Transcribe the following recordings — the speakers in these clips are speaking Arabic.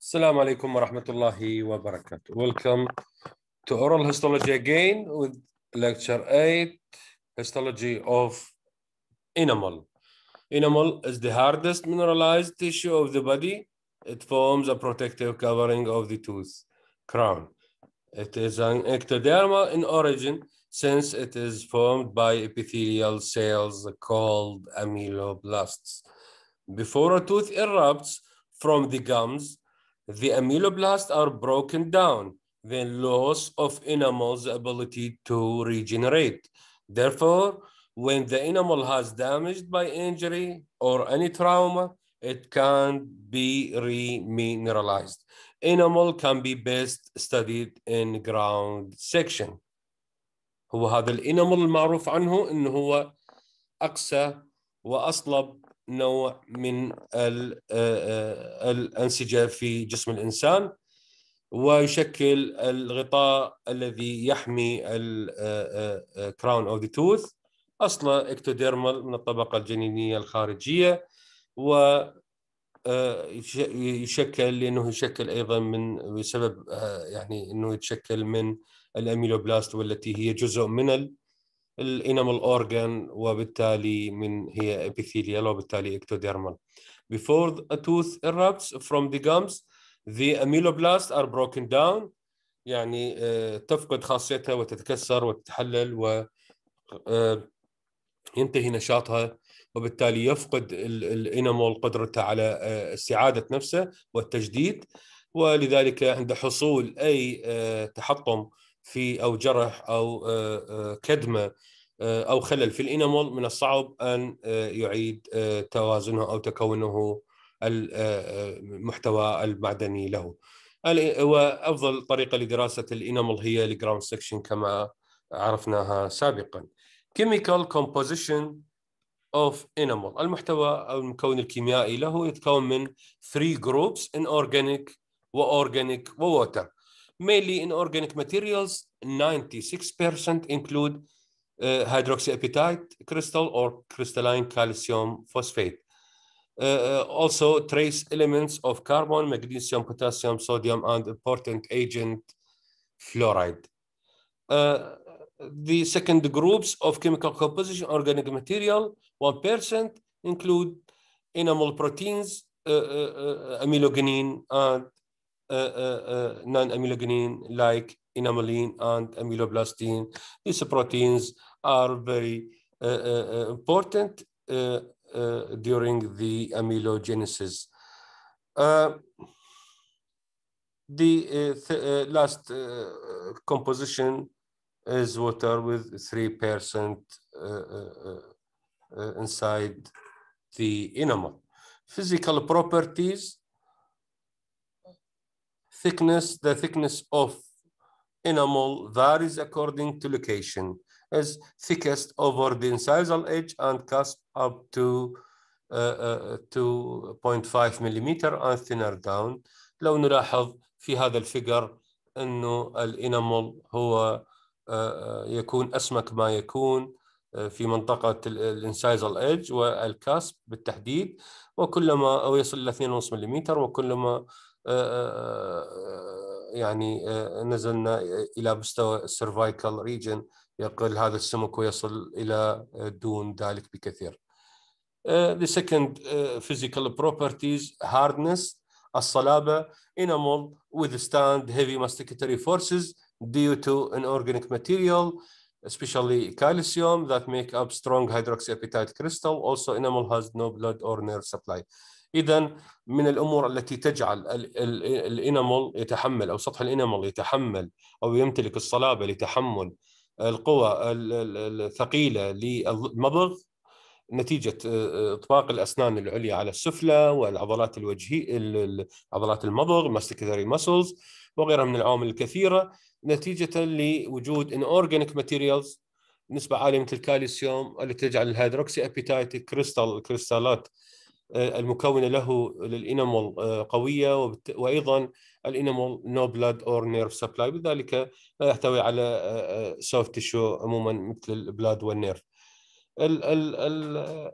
Assalamu alaikum wa rahmatullahi wa barakatuh. Welcome to oral histology again with lecture 8, histology of enamel. Enamel is the hardest mineralized tissue of the body. It forms a protective covering of the tooth crown. It is an ectodermal in origin since it is formed by epithelial cells called ameloblasts. Before a tooth erupts from the gums, the ameloblasts are broken down, then loss of enamel's ability to regenerate. Therefore, when the enamel has damaged by injury or any trauma, it can be remineralized. Enamel can be best studied in ground section. هو هذا الانامل المعروف عنه انه هو اقسى واصلب نوع من الانسجه في جسم الإنسان ويشكل الغطاء الذي يحمي ال crown of the tooth اصله ectodermal من الطبقة الجنينية الخارجية و يشكل لأنه يشكل أيضا من بسبب يعني أنه يتشكل من ال ameloblast والتي هي جزء من ال enamel organ وبالتالي من هي epithelial وبالتالي ectodermal. Before a tooth erupts from the gums, the ameloblasts are broken down. يعني تفقد خاصيتها وتتكسر وتتحلل و ينتهي نشاطها. وبالتالي يفقد ال enamel قدرته على استعادة نفسه والتجديد. ولذلك عند حصول أي تحطم في أو جرح أو كدمة أو خلل في ال enamel من الصعب أن يعيد توازنه أو تكونه المحتوى المعدني له. وافضل طريقة لدراسة ال enamel هي ال ground section كما عرفناها سابقا. chemical composition of enamel المحتوى أو المكون الكيميائي له يتكون من three groups inorganic وorganic وwater mainly in organic materials 96% include uh, hydroxyapatite crystal or crystalline calcium phosphate. Uh, uh, also trace elements of carbon magnesium potassium sodium and important agent fluoride. The second groups of chemical composition organic material 1% include enamel proteins, uh, uh, amylogenin, and uh, Uh, uh, uh, non-amylogenin like enamelin and amyloblastin. These proteins are very important during the amylogenesis. the th last composition is water with 3% uh, inside the enamel. Physical properties, thickness, the thickness of enamel varies according to location, is thickest over the incisal edge and cusp up to uh, uh, 2.5 millimeter and thinner down. لو نلاحظ في هذا الفيجر انه ال enamel هو يكون اسمك ما يكون في منطقة ال incisal edge وال cusp بالتحديد وكلما أو يصل إلى 2.5 ملم وكلما يعني نزلنا إلى مستوى السيرفايكال ريجن يقل هذا السمك ويصل إلى دون ذلك بكثير. The second physical properties hardness الصلابة enamel withstand heavy masticatory forces due to inorganic material especially calcium that make up strong hydroxyapatite crystal. Also, enamel has no blood or nerve supply. إذا من الأمور التي تجعل الإنامل يتحمل أو سطح الإنامل يتحمل أو يمتلك الصلابة لتحمل القوى الثقيلة للمضغ نتيجة إطباق الأسنان العليا على السفلى والعضلات الوجهية عضلات المضغ masticatory muscles وغيرها من العوامل الكثيرة نتيجة لوجود inorganic materials نسبة عالية مثل الكالسيوم التي تجعل ال hydroxyapatite crystal الكريستالات المكونة له لل enamel قوية وأيضا ال enamel no blood or nerve supply بذلك لا يحتوي على soft tissue عموما مثل ال blood وال nerve ال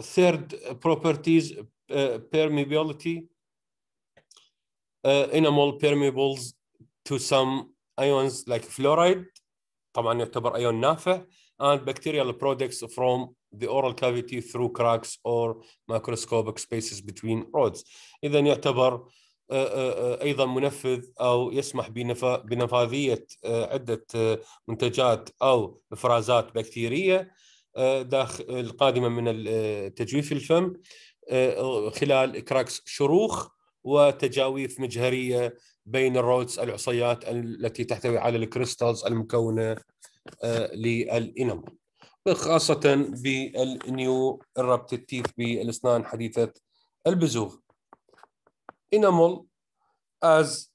third properties permeability. enamel permeables to some ions like fluoride. طبعا يعتبر ايون نافع. and bacterial products from the oral cavity through cracks or microscopic spaces between rods. اذا يعتبر أيضا منفذ أو يسمح بنفاذية عدة منتجات أو إفرازات بكتيرية داخل القادمة من تجويف الفم خلال cracks شروخ وتجاويف مجهرية بين ال rods العصيات التي تحتوي على ال crystals المكونة لل enamel. خاصة بالنيو erupted teeth بالأسنان حديثة البزوغ. Enamel as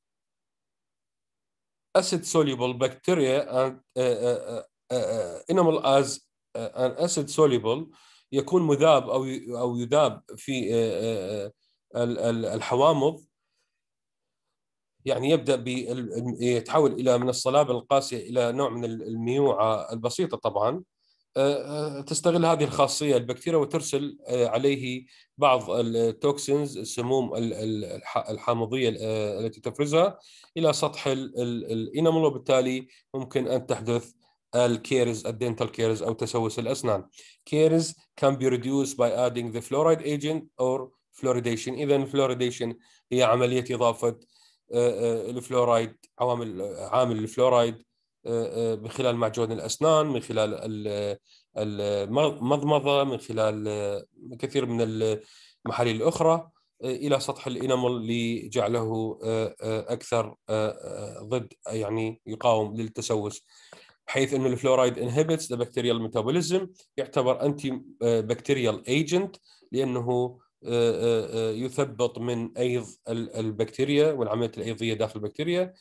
acid soluble bacteria and uh, uh, uh, enamel as an acid soluble يكون مذاب أو أو يذاب في الحوامض. يعني يبدأ يتحول إلى من الصلابة القاسية إلى نوع من الميوعة البسيطة طبعا. تستغل هذه الخاصية البكتيريا وترسل آه، عليه بعض ال toxins السموم الحامضية التي تفرزها إلى سطح ال enamel وبالتالي ممكن أن تحدث ال caries ال dental caries أو تسوس الأسنان. caries can be reduced by adding the fluoride agent or fluoridation. اذا ال fluoridation هي عملية إضافة الفلورايد عوامل عامل الفلورايد من خلال معجون الأسنان من خلال المضمضة من خلال كثير من المحاليل الأخرى إلى سطح ال enamel لجعله أكثر ضد يعني يقاوم للتسوس. حيث انه ال fluoride inhibits the bacterial metabolism يعتبر antibacterial agent لأنه يثبط من أيض البكتيريا والعملية الأيضية داخل البكتيريا.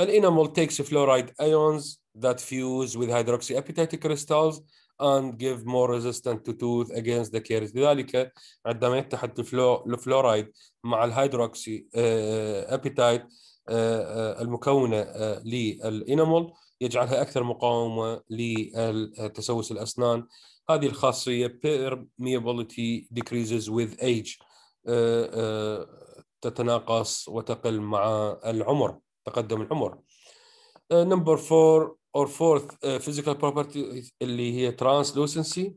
ال enamel takes fluoride ions that fuse with hydroxyapatite crystals and give more resistant to tooth against the caries لذلك عندما يتحد الفلورايد مع ال hydroxyapatite المكونه لل enamel يجعلها أكثر مقاومه لتسوس الاسنان هذه الخاصيه permeability decreases with age تتناقص وتقل مع العمر تقدم العمر نمبر 4 or fourth uh, physical property اللي هي translucency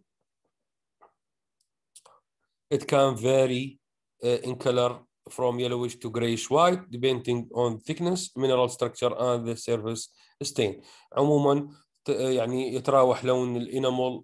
it can vary uh, in color from yellowish to grayish white depending on thickness mineral structure and the surface stain عموما يعني يتراوح لون الانامل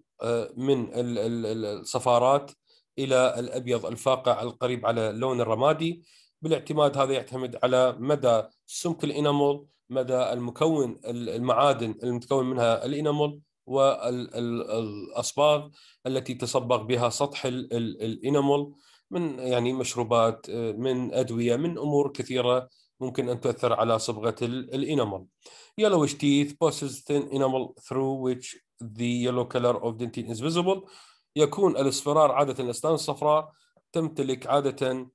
من الصفارات إلى الابيض الفاقع القريب على اللون الرمادي بالاعتماد هذا يعتمد على مدى سمك ال enamel مدى المكون المعادن المتكون منها ال enamel والأصباغ التي تصبغ بها سطح ال enamel من يعني مشروبات من أدوية من أمور كثيرة ممكن أن تؤثر على صبغة ال enamel. Yellowish teeth possess thin enamel through which the yellow color of dentine is visible. يكون الاصفرار عادة الاسنان الصفراء تمتلك عادة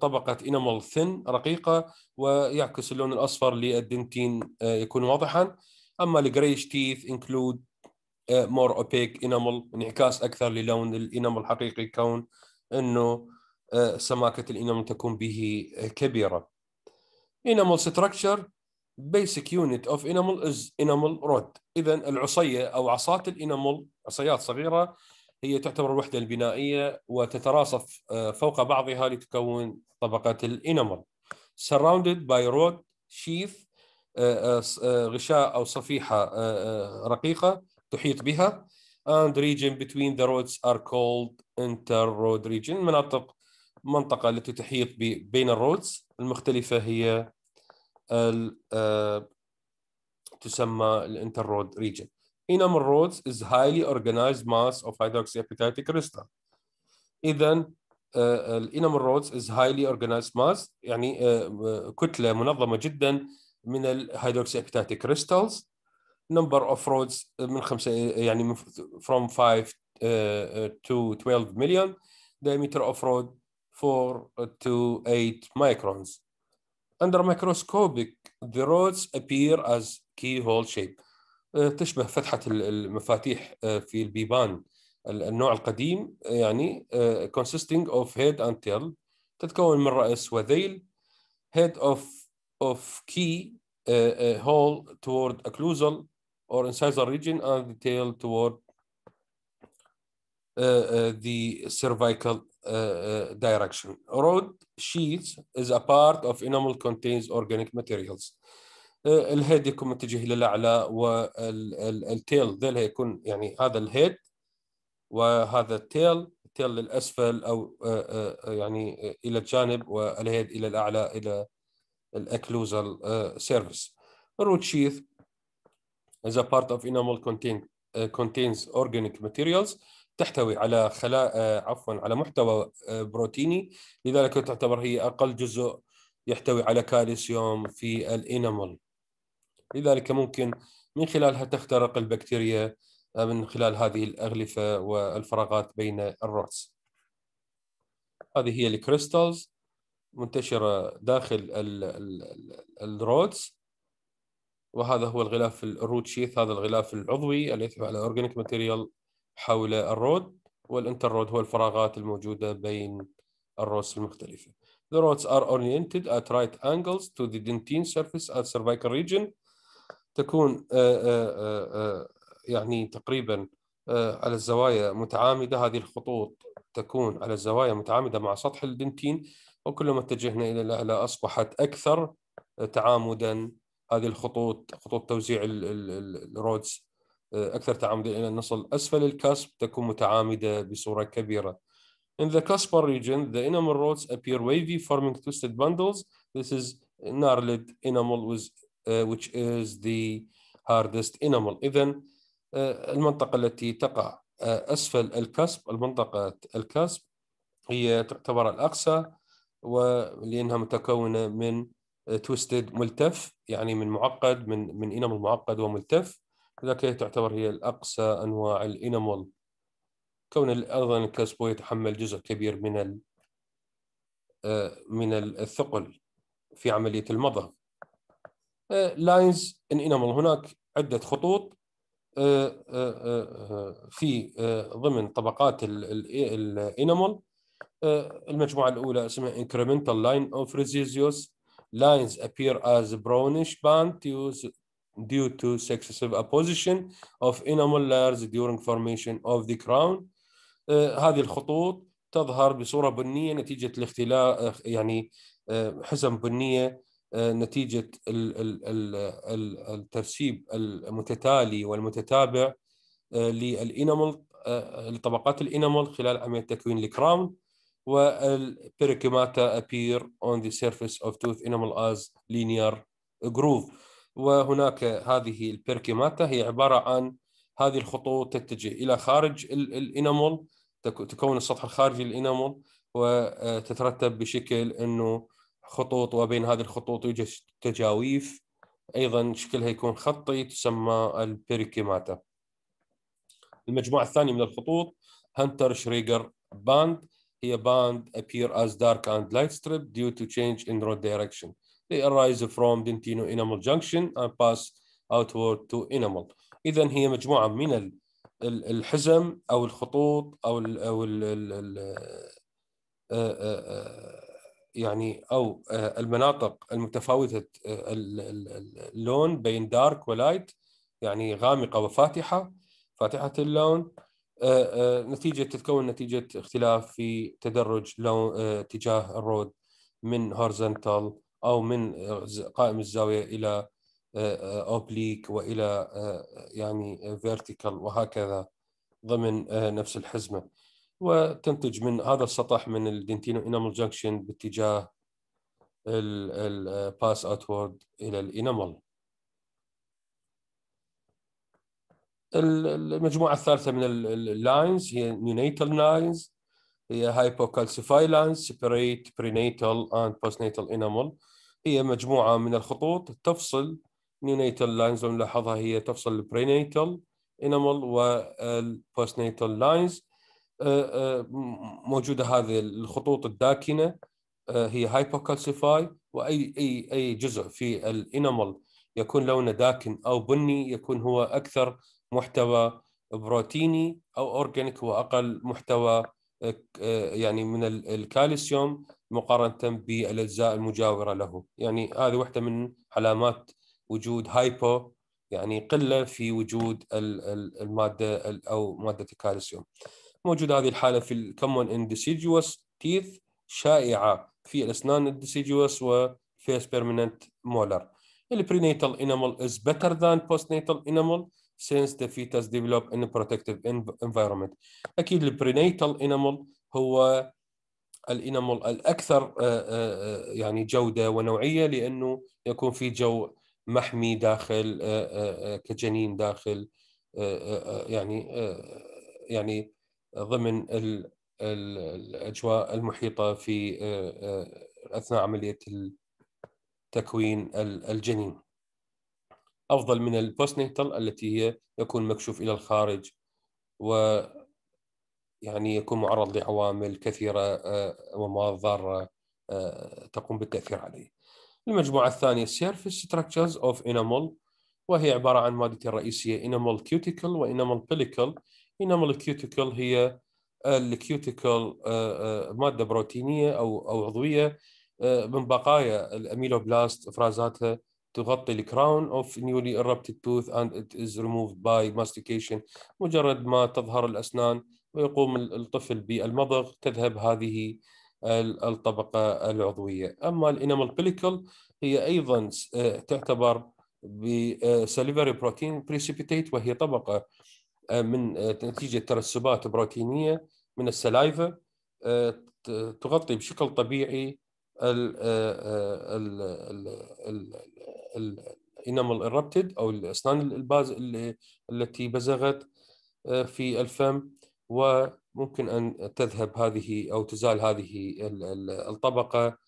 طبقة إنامل ثن رقيقة ويعكس اللون الأصفر للدنتين يكون واضحا. أما الجريش تيث include more opaque enamel انعكاس أكثر للون الإنامل الحقيقي كون أنه سماكة الإنامل تكون به كبيرة. Enamel structure basic unit of enamel is enamel rod. إذا العصية أو عصات الإنامل عصيات صغيرة هي تعتبر الوحدة البنائية وتتراصف فوق بعضها لتكون طبقة ال enamel surrounded by rod sheath غشاء أو صفيحة رقيقة تحيط بها. And region between the rods are called inter-rod region مناطق منطقة التي تحيط بين ال rods المختلفة هي تسمى ال inter-rod region. enamel rods is highly organized mass of hydroxyapatite crystal اذا الانامل رودز is highly organized mass يعني كتله منظمه جدا من الهيدروكسي crystals number of rods من خمسه يعني from 5 to 12 million diameter of rod 4 to 8 microns under microscopic the rods appear as keyhole shape تشبه فتحة المفاتيح في البيبان النوع القديم يعني consisting of head and tail تتكون من رأس وذيل head of of key uh, uh, hole toward occlusal or incisor region and the tail toward uh, uh, the cervical uh, uh, direction. Rod sheath is a part of enamel contains organic materials. آه، ال head يكون متجه إلى الأعلى والتيل ذيل يكون يعني هذا ال head وهذا التيل التيل للأسفل أو آه، آه، يعني إلى الجانب وال head إلى الأعلى إلى ال occlusal surface. ال rod sheath is a part of enamel contain, contains organic materials تحتوي على خلايا عفوا على محتوى بروتيني. لذلك تعتبر هي أقل جزء يحتوي على كالسيوم في ال enamel. لذلك ممكن من خلالها تخترق البكتيريا آه، من خلال هذه الأغلفة والفراغات بين ال rods هذه هي ال crystals منتشرة داخل ال rods وهذا هو الغلاف ال rod sheath هذا الغلاف العضوي الذي يحتوي على organic material حول ال rod. وال inter-rod هو الفراغات الموجودة بين ال rods المختلفة. The rods are oriented at right angles to the dentine surface at cervical region. تكون آه، آه، آه، يعني تقريبا على الزوايا متعامدة هذه الخطوط تكون على الزوايا متعامدة مع سطح ال dentine وكلما اتجهنا إلى الأعلى أصبحت أكثر تعامدا هذه الخطوط خطوط توزيع ال rods أكثر تعامدا إلى نصل أسفل الكسب تكون متعامدة بصورة كبيرة. In the cuspal region, the enamel rods appear wavy, forming twisted bundles. This is gnarled enamel with which is the hardest enamel إذا uh, المنطقة التي تقع uh, أسفل الكسب المنطقة الكسب هي تعتبر الأقصى ولأنها متكونة من تويستد ملتف يعني من معقد من من انامل معقد وملتف. لذلك تعتبر هي الأقسى أنواع ال enamel كون أيضا ال cusp يتحمل جزء كبير من من الثقل في عملية المضغ lines in enamel هناك عده خطوط آه، آه، آه، في ضمن طبقات ال enamel المجموعه الاولى اسمها incremental line of Retzius lines appear as brownish band due to successive apposition of enamel layers during formation of the crown هذه الخطوط تظهر بصوره بنيه نتيجه الاختلاف يعني حزم بنيه نتيجة الترسيب المتتالي والمتتابع آه، للإنامل آه، لطبقات الإنامل خلال عملية تكوين الكراون وال perikymata appear on the surface of tooth enamel as linear groove. وهناك هذه ال perikymata هي عبارة عن هذه الخطوط تتجه إلى خارج ال enamel تكون السطح الخارجي لل enamel وتترتب بشكل أنه خطوط وبين هذه الخطوط يوجد تجاويف. أيضا شكلها يكون خطي تسمى ال perikymata. المجموعة الثانية من الخطوط Hunter-Schreger band هي band appear as dark and light strip due to change in rod direction. They arise from dentino enamel junction and pass outward to enamel. اذا هي مجموعة من الحزم أو الخطوط أو ال أو ال ال يعني أو آه، المناطق المتفاوتة آه، اللون بين dark و light يعني غامقة وفاتحة فاتحة اللون آه، نتيجة تتكون نتيجة اختلاف في تدرج لون اتجاه ال rod من horizontal أو من قائم الزاوية إلى oblique والى يعني vertical وهكذا ضمن نفس الحزمة. وتنتج من هذا السطح من ال dentino enamel junction باتجاه ال pass outward إلى ال enamel المجموعة الثالثة من ال lines هي neonatal lines هي hypocalcified lines separate prenatal and postnatal enamel هي مجموعة من الخطوط تفصل neonatal lines لو نلاحظها هي تفصل ال prenatal enamel وال postnatal lines موجودة هذه الخطوط الداكنة آه، هي hypocalcified وأي أي أي جزء في ال enamel يكون لونه داكن أو بني يكون هو أكثر محتوى بروتيني أو organic هو أقل محتوى يعني من الكالسيوم مقارنة بالأجزاء المجاورة له. يعني هذه واحدة من علامات وجود hypo يعني قلة في وجود المادة أو مادة الكالسيوم. موجود هذه الحالة في ال common in deciduous teeth شائعة في الأسنان ال deciduous و first permanent molar ال prenatal enamel is better than postnatal enamel since the fetus develop in a protective environment. أكيد ال prenatal enamel هو ال enamel الأكثر آه، آه، آه، يعني جودة ونوعية لأنه يكون في جو محمي داخل كجنين داخل يعني يعني ضمن الأجواء المحيطة في أثناء عملية تكوين الجنين أفضل من البوستنيتال التي هي يكون مكشوف إلى الخارج و يعني يكون معرض لعوامل كثيرة آه، ومواد ضاره آه، تقوم بالتأثير عليه. المجموعة الثانية surface structures of enamel وهي عبارة عن مادتين رئيسية enamel cuticle و enamel pellicle. Enamel cuticle هي ال cuticle آه، مادة بروتينية أو أو عضوية من بقايا ال ameloblast افرازاتها تغطي ال crown of newly erupted tooth and it is removed by mastication. مجرد ما تظهر الأسنان ويقوم الطفل بالمضغ تذهب هذه الطبقة العضوية. أما ال enamel pellicle هي أيضا آه، تعتبر ب salivary protein precipitate وهي طبقة آه، من آه، نتيجة ترسبات بروتينية من ال saliva تغطي بشكل طبيعي ال enamel ال erupted أو الأسنان الباز التي بزغت في الفم وممكن أن تذهب هذه أو تزال هذه الطبقة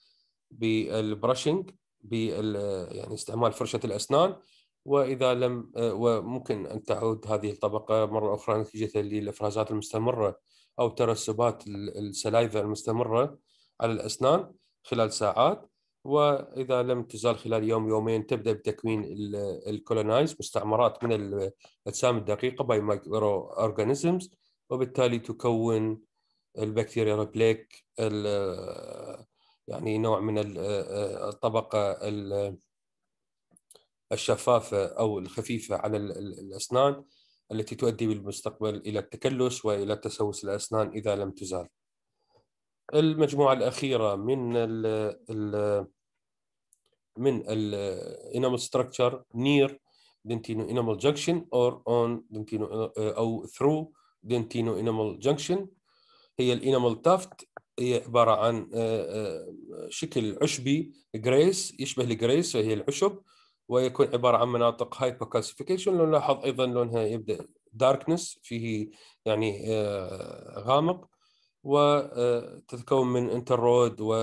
بال brushing بال يعني استعمال فرشة الأسنان. وإذا لم وممكن أن تعود هذه الطبقة مرة أخرى نتيجة للإفرازات المستمرة أو ترسبات ال saliva المستمرة على الأسنان خلال ساعات. وإذا لم تزال خلال يوم يومين تبدأ بتكوين ال colonize مستعمرات من الأجسام الدقيقة by microorganisms وبالتالي تكون ال bacterial plaque يعني نوع من الطبقة الشفافة أو الخفيفة على الأسنان التي تؤدي بالمستقبل إلى التكلس وإلى تسوس الأسنان إذا لم تزال. المجموعة الأخيرة من ال ال من ال enamel structure near dentino enamel junction or on dentino أو through dentino enamel junction هي ال enamel tuft هي عبارة عن آه، آه، شكل عشبي grass يشبه ال grass وهي العشب. ويكون عبارة عن مناطق hypocalcification نلاحظ أيضا لونها يبدأ darkness فيه يعني آه، غامق وتتكون من inter rod و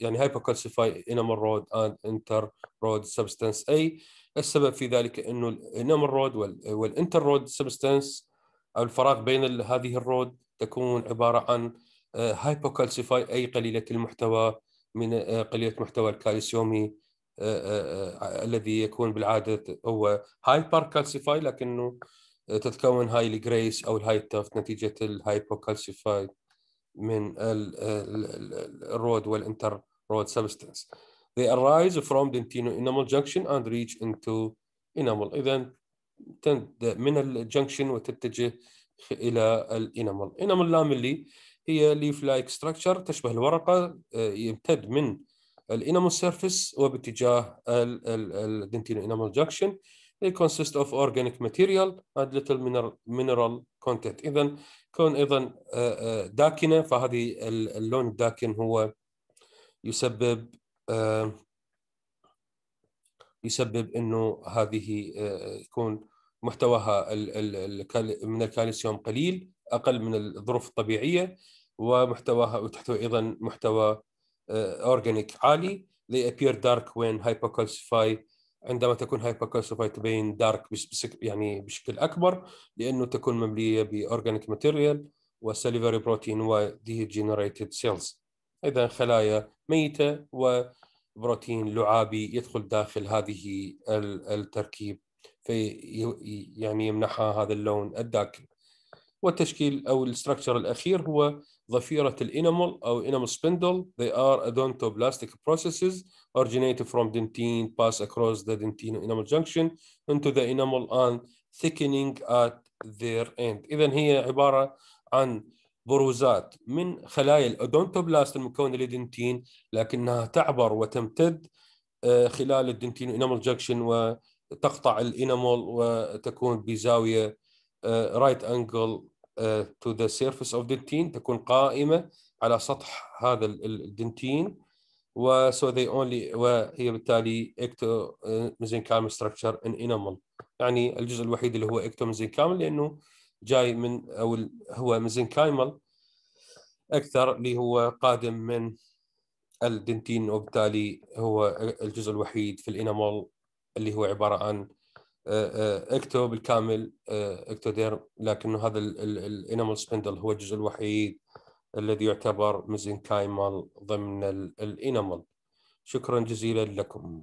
يعني hypocalcified enamel rod and inter rod substance اي السبب في ذلك إنه ال enamel rod وال inter rod substance أو الفراغ بين هذه ال rod تكون عبارة عن hypocalcified أي قليلة المحتوى من آه، قليلة محتوى الكالسيومي آه، آه، الذي يكون بالعادة هو hypercalcified لكنه تتكون هاي الجريس أو الهاي تافت نتيجة الهايبوكالسيفاي من الرود والانتر رود سبستانس They arise from dentino enamel junction and reach into enamel. إذا تبدأ من ال junction وتتجه إلى ال enamel enamel lamellae هي leaf like structure تشبه الورقة آه، يمتد من ال enamel surface وباتجاه ال dentino enamel junction they consist of organic material and little mineral content. اذا كون أيضا آه، آه، داكنة فهذه اللون الداكن هو يسبب يسبب إنه هذه يكون محتواها من الكالسيوم قليل أقل من الظروف الطبيعية ومحتواها وتحتوي أيضا محتوى organic عالي they appear dark when hypocalcify عندما تكون hypocalcify تبين dark يعني بشكل أكبر لأنه تكون ممليه ب organic material و salivary protein و degenerated cells اذا خلايا ميتة وبروتين لعابي يدخل داخل هذه التركيب في يعني يمنحها هذا اللون الداكن. والتشكيل أو ال structure الأخير هو ضفيرة ال enamel أو enamel spindle. They are odontoblastic processes originated from dentine pass across the dentine enamel junction into the enamel and thickening at their end. اذا هي عبارة عن بروزات من خلايا ال odontoblast المكونة لل dentine لكنها تعبر وتمتد خلال ال dentine enamel junction وتقطع ال enamel وتكون بزاوية right angle to the surface of dentine تكون قائمة على سطح هذا ال dentine. و so they only وهي بالتالي mesenchyme structure in enamel يعني الجزء الوحيد اللي هو mesenchyme لأنه جاي من أو هو mesenchymal أكثر اللي هو قادم من ال dentine وبالتالي هو الجزء الوحيد في ال enamel اللي هو عبارة عن ecto بالكامل ectoderm لكنه هذا ال enamel spindle هو الجزء الوحيد الذي يعتبر mesenchymal ضمن ال enamel شكرا جزيلا لكم.